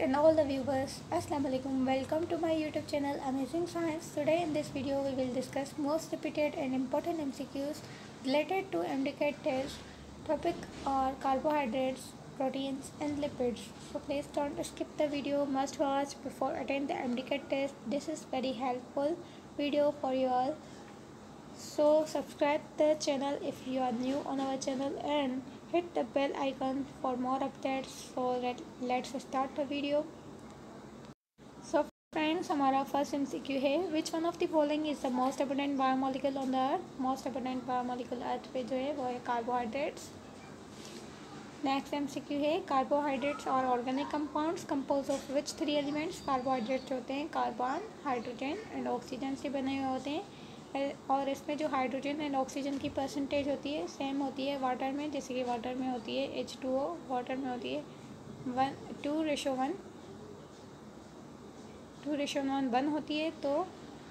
and all the viewers. Assalamu alaikum welcome to my youtube channel amazing science. Today in this video we will discuss most repeated and important mcqs related to mdcat test topic are carbohydrates proteins and lipids. So please don't skip the video must watch before attend the mdcat test. This is very helpful video for you all. So subscribe the channel if you are new on our channel and hit the bell icon for more updates so let, let's start the video. So friends हमारा first M है। Which one of the following is the most abundant biomolecule on the earth most abundant biomolecule earth पे जो है वो है carbohydrates next M C Q है। Carbohydrates और organic compounds composed of which three elements carbohydrates होते हैं carbon hydrogen and oxygen से बने हुए होते हैं। और इसमें जो हाइड्रोजन एंड ऑक्सीजन की परसेंटेज होती है सेम होती है वाटर में, जैसे कि वाटर में होती है एच टू ओ वाटर में होती है one two ratio one two ratio one one होती है तो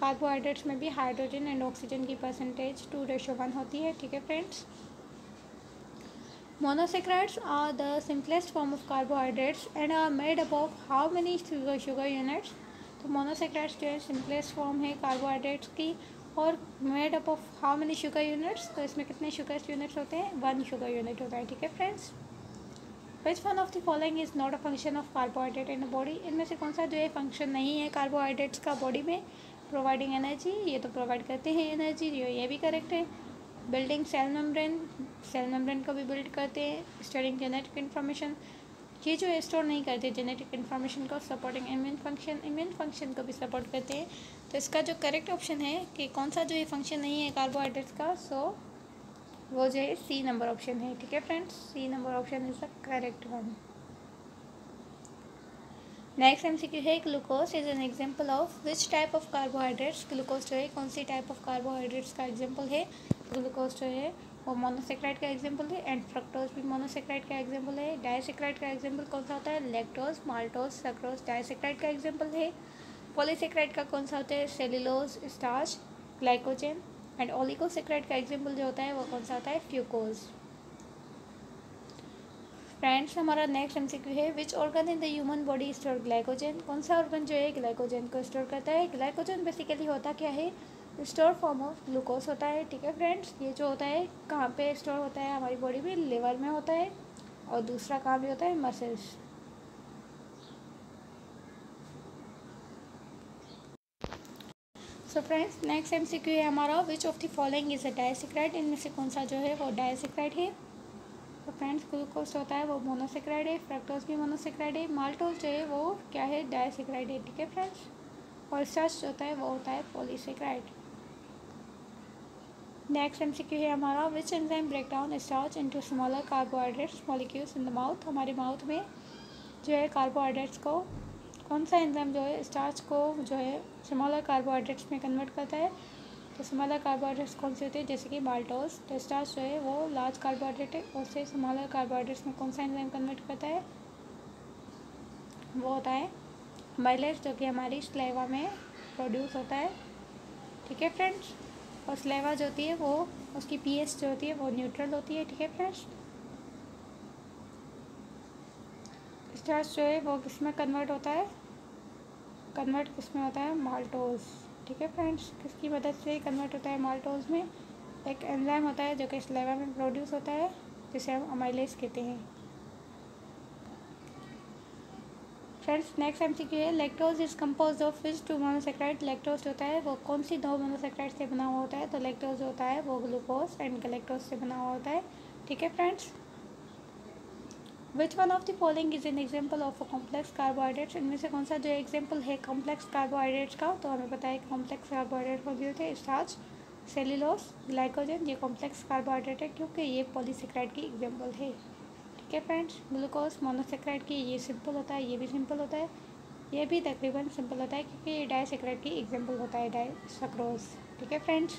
कार्बोहाइड्रेट्स में भी हाइड्रोजन एंड ऑक्सीजन की परसेंटेज टू रेशो वन होती है, ठीक है friends monosaccharides are the simplest form of carbohydrates and are made up of how many sugar units तो मोनोसेक्राइड्स जो है सिंपलेस्ट फॉर्म है कार्बोहाइड्रेट्स की। और made up of how many sugar units तो इसमें कितने शुगर यूनिट्स होते हैं? वन शुगर यूनिट होता है ठीक है friends which one of the following is not a function of carbohydrate in body इनमें से कौन सा जो है फ़ंक्शन नहीं है कार्बोहाइड्रेट्स का बॉडी में? प्रोवाइडिंग एनर्जी ये तो प्रोवाइड करते हैं एनर्जी ये भी करेक्ट है। Building cell membrane cell membrane को भी बिल्ड करते हैं। स्टोरिंग जेनेटिक इन्फॉर्मेशन ये जो है स्टोर नहीं करते जेनेटिक इन्फॉर्मेशन को supporting immune function immune function को भी सपोर्ट करते हैं। तो इसका जो करेक्ट ऑप्शन है कि कौन सा जो ये फ़ंक्शन नहीं है कार्बोहाइड्रेट्स का सो वो जो है सी नंबर ऑप्शन है, ठीक है friends C number option is the correct one next M C Q है glucose is an example of which type of carbohydrates glucose जो है, कौन सी टाइप ऑफ़ कार्बोहाइड्रेट्स का एग्ज़ाम्पल है? ग्लूकोज जो है वो मोनोसेक्राइड का एग्ज़ाम्पल है एंड फ्रक्टोज भी मोनोसेक्राइड का एग्ज़ाम्पल है। डायसेक्राइड का एग्ज़ाम्पल कौन सा होता है? लेक्टोज माल्टोज सक्रोज डायसेक्राइड का एग्ज़ाम्पल है। पॉलीसेक्राइड का कौन सा होता है? Cellulose starch glycogen and oligosaccharide का एग्ज़ाम्पल जो होता है, वो कौन सा होता है? फ्यूकोज फ्रेंड्स हमारा नेक्स्ट एमसीक्यू है। Which organ in the human body store glycogen कौन सा ऑर्गन जो है ग्लाइकोजन को स्टोर करता है? ग्लाइकोजन बेसिकली होता क्या है? स्टोर फॉर्म ऑफ़ ग्लूकोज होता है, ठीक है फ्रेंड्स? ये जो होता है, कहाँ पे स्टोर होता है? हमारी बॉडी में लिवर में होता है और दूसरा काम भी होता है? Muscles. So friends next M C Q है हमारा which of the following is a disaccharide इनमें से कौन सा जो है, वो डायसिक्राइड है? तो फ्रेंड्स ग्लूकोज होता है, वो मोनोसिक्राइड है फ्रक्टोज भी मोनोसिक्राइड है माल्टोज जो है, वो क्या है? डायसिक्राइड है, ठीक है फ्रेंड्स और स्टार्च जो होता है, वो होता है पॉलीसेक्राइड नेक्स्ट एम है हमारा which enzyme break down starch into smaller carbohydrates molecules in the mouth हमारे माउथ में जो है कार्बोहाइड्रेट्स को, कौन सा एंजाइम जो है स्टार्च को जो है स्मॉलर कार्बोहाइड्रेट्स में कन्वर्ट करता है? तो स्मॉलर कार्बोहाइड्रेट्स कौन से होते हैं? जैसे कि माल्टोस तो स्टार्च जो है वो लार्ज कार्बोहाइड्रेट है, उससे स्मॉलर कार्बोहाइड्रेट्स में कौन सा एंजाइम कन्वर्ट करता है? वो होता है माइलेज जो कि हमारी स्लेवा में प्रोड्यूस होता है। ठीक है फ्रेंड्स और स्लेवा जो होती है वो, उसकी पीएच जो होती है वो न्यूट्रल होती है, ठीक है फ्रेंड्स स्टार्च जो है वो किसमें कन्वर्ट होता है? कन्वर्ट किसमें होता है? माल्टोज ठीक है फ्रेंड्स किसकी मदद से कन्वर्ट होता है माल्टोज में? एक एंजाइम होता है जो कि स्लेवा में प्रोड्यूस होता है, जिसे हम अमाइलेज कहते हैं। Friends next M C Q है lactose is composed of which two monosaccharide lactose होता है, वो कौन सी दो मोनोसेक्राइड से बना हुआ होता है? तो लेक्टोज होता है, वो ग्लूकोज एंड गलेक्टोज से बना हुआ होता है। ठीक है friends? Which one of the following is an example of a complex carbohydrates इनमें से कौन सा जो एग्ज़ाम्पल है कॉम्प्लेक्स कार्बोहाइड्रेट्स का तो हमें पता है कॉम्प्लेक्स कार्बोहाइड्रेट कौन सी होते हैं? स्टार्च सेल्यूलोस ग्लाइकोजन ये कॉम्प्लेक्स कार्बोहाइड्रेट है, क्योंकि ये पॉलीसेक्राइड की एग्ज़ाम्पल है। ठीक है फ्रेंड्स ग्लूकोज मोनोसेक्राइड की, ये सिंपल होता है, ये भी सिंपल होता है। ये भी तकरीबन सिंपल होता है, क्योंकि ये डायसेक्राइड की एग्ज़ाम्पल होता है डाई सक्रोज ठीक है फ्रेंड्स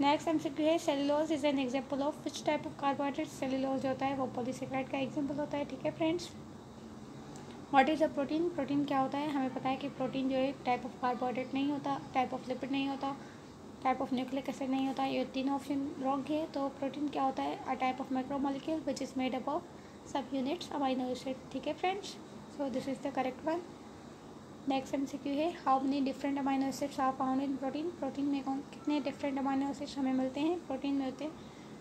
नेक्स्ट एम है cellulose is an example of which type of carbohydrate cellulose होता है, वो पॉलीसेक्राइड का एग्ज़ाम्पल होता है, ठीक है friends what is a protein protein क्या होता है? हमें पता है कि प्रोटीन जो है टाइप ऑफ़ कार्बोहाइड्रेट नहीं होता टाइप ऑफ़ लिपिड नहीं होता टाइप ऑफ़ न्यूक्लिक एसिड नहीं होता, ये तीन ऑप्शन रॉन्ग है। तो प्रोटीन क्या होता है? A type of micro micromolecule which is made up of sub units amino acid ठीक है friends so this is the correct one next M C Q है how many different amino acids are found in protein protein में कौन, कितने different amino acids हमें मिलते हैं? Protein में होते हैं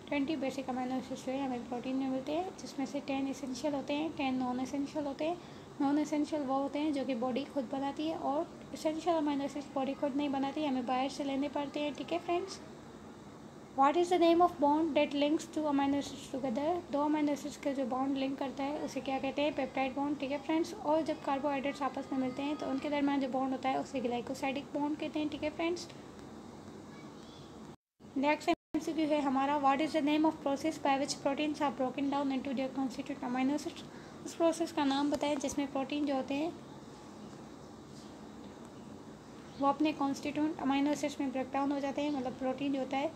ट्वेंटी बेसिक अमाइनो एसिड्स जो है, हमें प्रोटीन में मिलते हैं, जिसमें से टेन इसेंशियल होते हैं टेन नॉन इसेंशियल होते हैं। नॉन इसेंशियल वो होते हैं जो कि बॉडी खुद बनाती है और इसेंशियल अमाइनो एसिड्स बॉडी खुद नहीं बनाती, हमें बाहर से लेने पड़ते हैं, ठीक है friends what is the name of bond that links to amino acids together दो अमाइनो एसिड्स के जो बॉन्ड लिंक करता है, उसे क्या कहते हैं? पेप्टाइड बॉन्ड ठीक है फ्रेंड्स और जब कार्बोहाइड्रेट्स आपस में मिलते हैं तो उनके दरमियान जो बॉन्ड होता है, उसे ग्लाइकोसाइडिक बॉन्ड कहते हैं, ठीक है फ्रेंड्स नेक्स्ट एमसीक्यू है हमारा। What is the name of process by which proteins are broken down into their constitute amino acids उस प्रोसेस का नाम बताएँ, जिसमें प्रोटीन जो होते हैं, वो अपने कॉन्स्टिट्यूंट अमाइनो एसिड्स में ब्रेक डाउन हो जाते हैं मतलब प्रोटीन जो होता है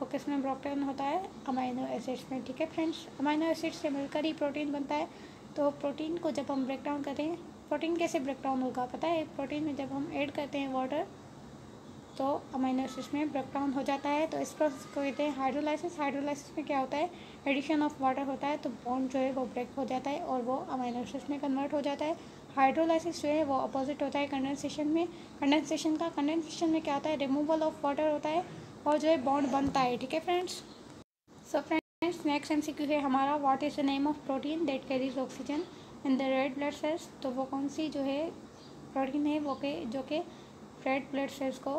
वो किसमें ब्रॉकडाउन होता है अमाइनो एसिड्स में, ठीक है फ्रेंड्स अमाइनो एसिड्स से मिलकर ही प्रोटीन बनता है। तो प्रोटीन को जब हम ब्रेक डाउन करते हैं प्रोटीन कैसे ब्रेक डाउन होगा पता है? प्रोटीन में जब हम ऐड करते हैं वाटर तो अमाइनो एसिड्स में ब्रेक डाउन हो जाता है। तो इस प्रोसेस को कहते हैं हाइड्रोलाइसिस हाइड्रोलाइसिस में क्या होता है? एडिशन ऑफ़ वाटर होता है तो बॉन्ड जो है वो ब्रेक हो जाता है और वो अमाइनो एसिड्स में कन्वर्ट हो जाता है। हाइड्रोलाइसिस जो है वो अपोजिट होता है कंडेंसेशन में। कंडेंसेशन का कंडेंसेशन में क्या होता है? रिमूवल ऑफ़ वाटर होता है। और जो है बॉन्ड बनता है, ठीक है friends so friends next MCQ है हमारा what is the name of protein that carries oxygen in the red blood cells तो वो कौन सी जो है प्रोटीन है, वो के, जो कि रेड ब्लड सेल्स को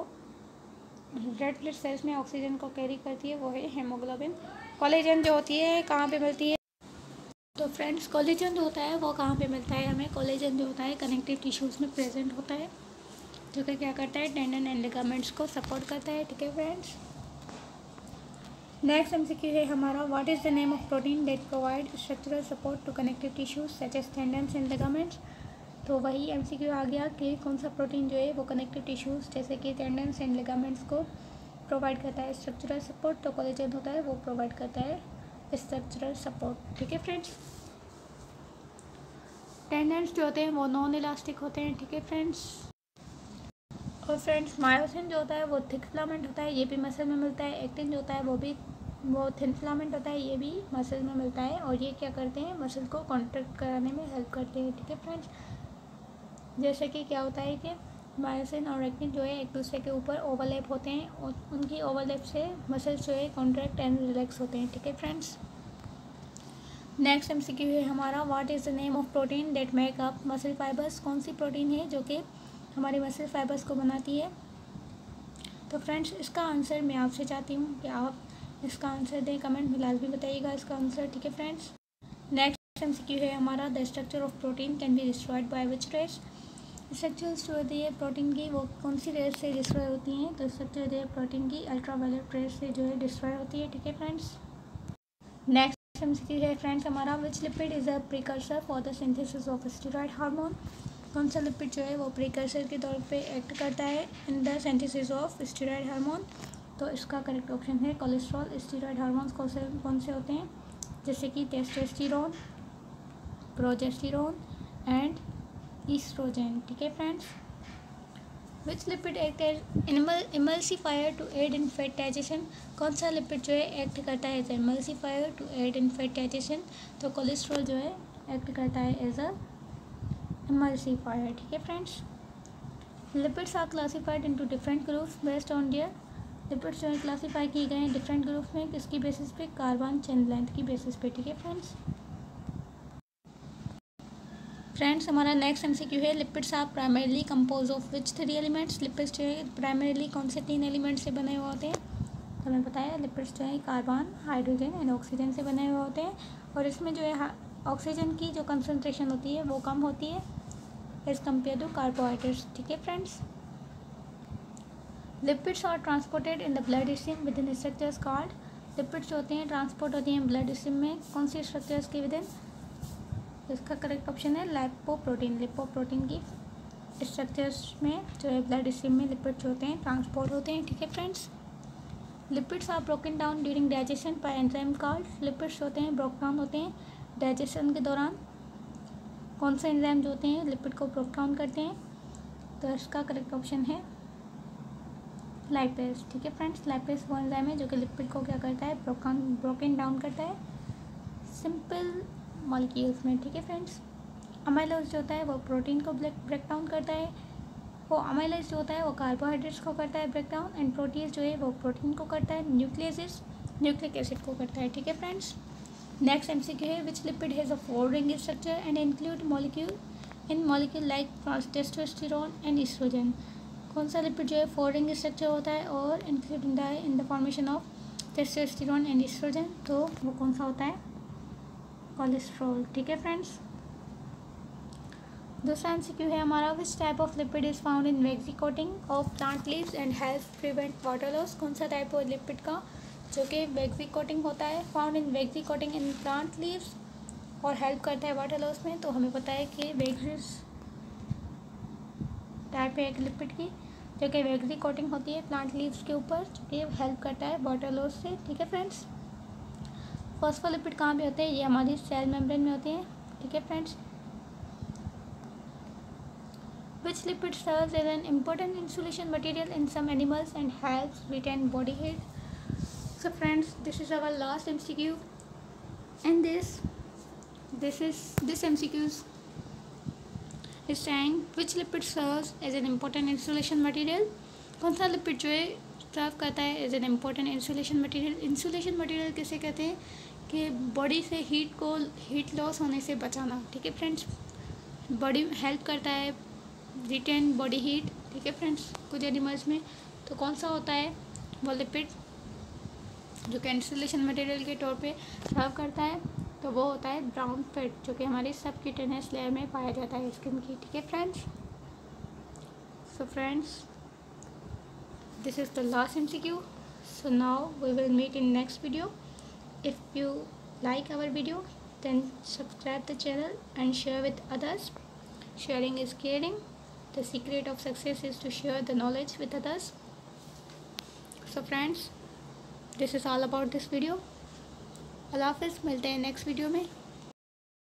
रेड ब्लड सेल्स में ऑक्सीजन को कैरी करती है, वो है हेमोग्लोबिन कॉलेजन जो होती है, कहाँ पे मिलती है? तो फ्रेंड्स कॉलेजन जो होता है, वो कहाँ पे मिलता है हमें? कॉलेजन जो होता है कनेक्टिव टिश्यूज़ में प्रेजेंट होता है। जो कि क्या करता है टेंडन एंड लिगामेंट्स को सपोर्ट करता है, ठीक है फ्रेंड्स नेक्स्ट एमसीक्यू है हमारा what is the name of protein that provide structural support to connective tissues such as tendons and ligaments तो वही एमसीक्यू आ गया कि कौन सा प्रोटीन जो है वो कनेक्टिव टिश्यूज जैसे कि टेंडेंस एंड लिगामेंट्स को प्रोवाइड करता है स्ट्रक्चरल सपोर्ट तो कोलेजन होता है वो प्रोवाइड करता है स्ट्रक्चरल सपोर्ट ठीक है फ्रेंड्स टेंडेंस जो होते हैं वो नॉन इलास्टिक होते हैं, ठीक है फ्रेंड्स और फ्रेंड्स मायोसिन जो होता है, वो थिक फिलामेंट होता है, ये भी मसल में मिलता है। एक्टिन जो होता है, वो भी, वो थिन फिलामेंट होता है, ये भी मसल में मिलता है। और ये क्या करते हैं मसल को कॉन्ट्रैक्ट कराने में हेल्प करते हैं, ठीक है फ्रेंड्स जैसे कि क्या होता है कि मायोसिन और एक्टिन जो है, एक दूसरे के ऊपर ओवरलैप होते हैं और उनकी ओवरलैप से मसल्स जो है कॉन्ट्रैक्ट एंड रिलैक्स होते हैं, ठीक है friends next M C Q है हमारा। What is the name of protein that make up muscle fibres कौन सी प्रोटीन है जो कि हमारे मसल फाइबर्स को बनाती है। तो फ्रेंड्स इसका आंसर मैं आपसे चाहती हूँ कि आप इसका आंसर दें। कमेंट में लाजमी बताइएगा इसका आंसर ठीक है फ्रेंड्स नेक्स्ट एमसीक्यू है हमारा the structure of protein can be destroyed by which race structures जो होती है प्रोटीन की, वो कौन सी रेस से डिस्ट्रॉय होती हैं? तो स्ट्रक्चर जो है प्रोटीन की अल्ट्रावायलेट रेस से जो है डिस्ट्रॉय होती है, ठीक है फ्रेंड्स नेक्स्ट एमसीक्यू है फ्रेंड्स हमारा which lipid is a precursor for the synthesis of steroid hormone कौन सा लिपिड जो है वो प्रिकर्सर के तौर पे एक्ट करता है in the synthesis of steroid hormone तो इसका करेक्ट ऑप्शन है कोलेस्ट्रॉल स्टीरॉयड हार्मोन्स कौन से कौन से होते हैं? जैसे कि टेस्टोस्टिरोन प्रोजेस्टिरोन एंड ईस्ट्रोजन ठीक है friends which lipid act as emul emulsifier to aid in fat digestion कौन सा लिपिड जो है एक्ट करता है as emulsifier to aid in fat digestion तो कोलेस्ट्रॉल जो है एक्ट करता है एज अ emulsifier, ठीक है friends lipids are classified into different groups based on their lipids जो है क्लासीफाई किए गए हैं डिफरेंट ग्रुप्स में किसकी बेसिस पे? कार्बन चेन लेंथ की बेसिस पे, ठीक है फ्रेंड्स फ्रेंड्स हमारा नेक्स्ट एमसीक्यू है। Lipids are primarily composed of which three elements lipids जो है प्राइमरीली कौन से तीन एलिमेंट से बने हुए होते हैं? तो हमें बताया लिपिड्स जो है कार्बन हाइड्रोजन एंड ऑक्सीजन से बने हुए होते हैं। और इसमें जो है ऑक्सीजन की जो कंसनट्रेशन होती है, वो कम होती है। एज कंपेयर टू कार्बोहाइड्रेट्स ठीक है friends lipids are transported in the bloodstream within structures called lipids होते हैं ट्रांसपोर्ट होती हैं ब्लड स्ट्रीम में। कौन सी स्ट्रक्चर्स के विद इन इसका करेक्ट ऑप्शन है लाइपोप्रोटीन लिपोप्रोटीन की स्ट्रक्चर्स में जो है ब्लड स्ट्रीम में लिपिड्स होते हैं ट्रांसपोर्ट होते हैं, ठीक है friends lipids are broken down during digestion पर एंजाइम कॉल्ड लिपिड्स होते हैं ब्रोक डाउन होते हैं। डाइजेशन के दौरान कौन से एंजाइम जो होते हैं लिपिड को ब्रोक डाउन करते हैं तो इसका करेक्ट ऑप्शन है लाइपेस ठीक है फ्रेंड्स लाइपेस वो एंजाइम है जो कि लिपिड को क्या करता है ब्रोकन ब्रोकन डाउन करता है सिंपल मॉलिक्यूल्स में, ठीक है फ्रेंड्स अमाइलोज जो होता है वो प्रोटीन को ब्रेक डाउन करता है, वो अमाइलोज जो होता है वो कार्बोहाइड्रेट्स को करता है ब्रेक डाउन एंड प्रोटीज जो है वो प्रोटीन को करता है न्यूक्लियसिस न्यूक्लिक एसिड को करता है, ठीक है friends next M C Q है which lipid has a four ring structure and include molecule in molecule like testosterone and oestrogen कौन सा लिपिड जो है फोर रिंग स्ट्रक्चर होता है और include in the in the formation of testosterone and oestrogen तो वो कौन सा होता है? कोलेस्ट्रॉल ठीक है फ्रेंड्स दूसरा एम सी क्यू है हमारा which type of lipid is found in waxy coating of plant leaves and help prevent water loss कौन सा टाइप ऑफ़ लिपिड का? जो कि वेक्सी कोटिंग होता है found in waxy coating in plant leaves और हेल्प करता है वाटर लॉस में तो हमें पता है कि वेक्सिस टाइप है एक लिपिड की, जो कि वेक्सी कोटिंग होती है प्लांट लीव्स के ऊपर, जो कि हेल्प करता है वाटर लॉस से, ठीक है फ्रेंड्स फॉस्फोलिपिड कहाँ पे होते हैं? ये हमारी सेल मेम्ब्रेन में होते हैं, ठीक है friends which lipid serves as an important insulation material in some animals and helps retain body heat? So, friends, this is our last mcq and this this is, this mcqs is saying which lipid serves as an important insulation material. कौन सा lipid जो है serve करता है as an important insulation material insulation material किसे कहते हैं? कि बॉडी से हीट को हीट लॉस होने से बचाना, ठीक है फ्रेंड्स बॉडी हेल्प करता है रिटेन बॉडी हीट ठीक है फ्रेंड्स कुछ एनिमल्स में। तो कौन सा होता है? वो लिपिड जो कि इंसुलेशन मटेरियल के तौर पे सर्व करता है तो वो होता है ब्राउन फैट जो कि हमारी सब कीटेनस लेयर में पाया जाता है स्किन की ठीक है friends so friends this is the last mcq so now we will meet in next video if you like our video then subscribe the channel and share with others sharing is caring the secret of success is to share the knowledge with others so friends this is all about this video अल्लाह हाफिज़ मिलते हैं next video में.